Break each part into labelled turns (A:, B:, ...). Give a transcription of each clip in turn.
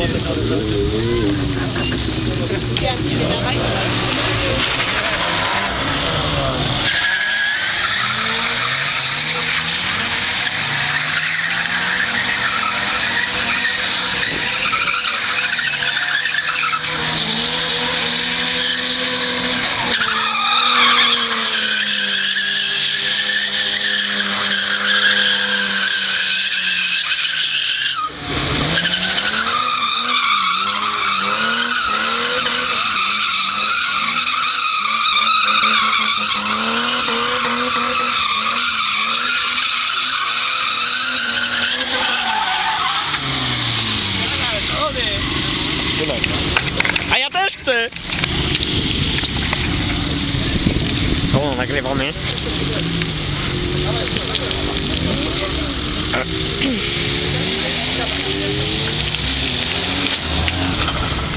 A: Thank you.
B: A ja też chcę! O, nagrywamy.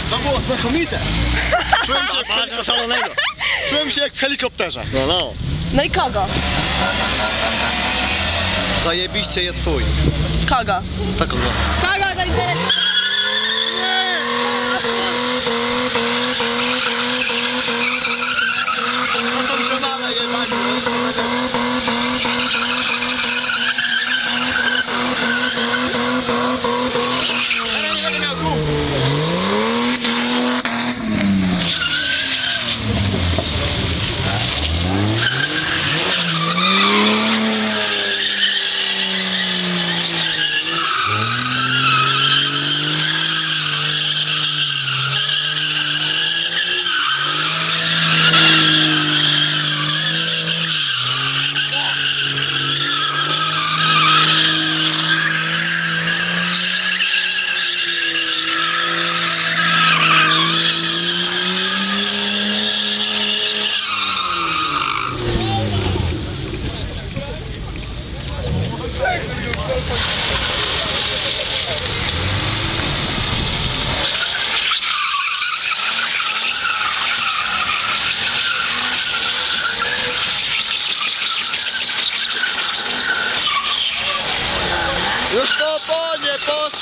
C: To było znakomite. Czułem się,
B: Patrz na szalonego.
C: czułem się jak w helikopterze.
B: No, no.
A: No i kogo?
C: Zajebiście jest twój.
A: Kogo?
C: Tak kogo?
A: Kogo to jest?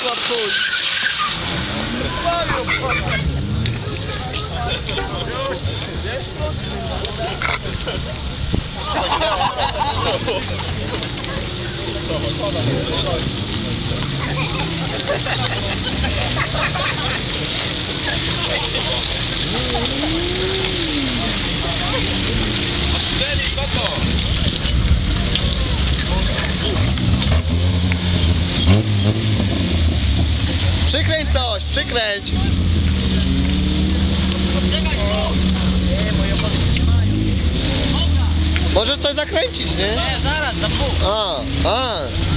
C: Oponie poszła w chuj. Przykręć coś, przykręć. Możesz coś zakręcić, nie?
B: Nie, zaraz, za pół.
C: A, a.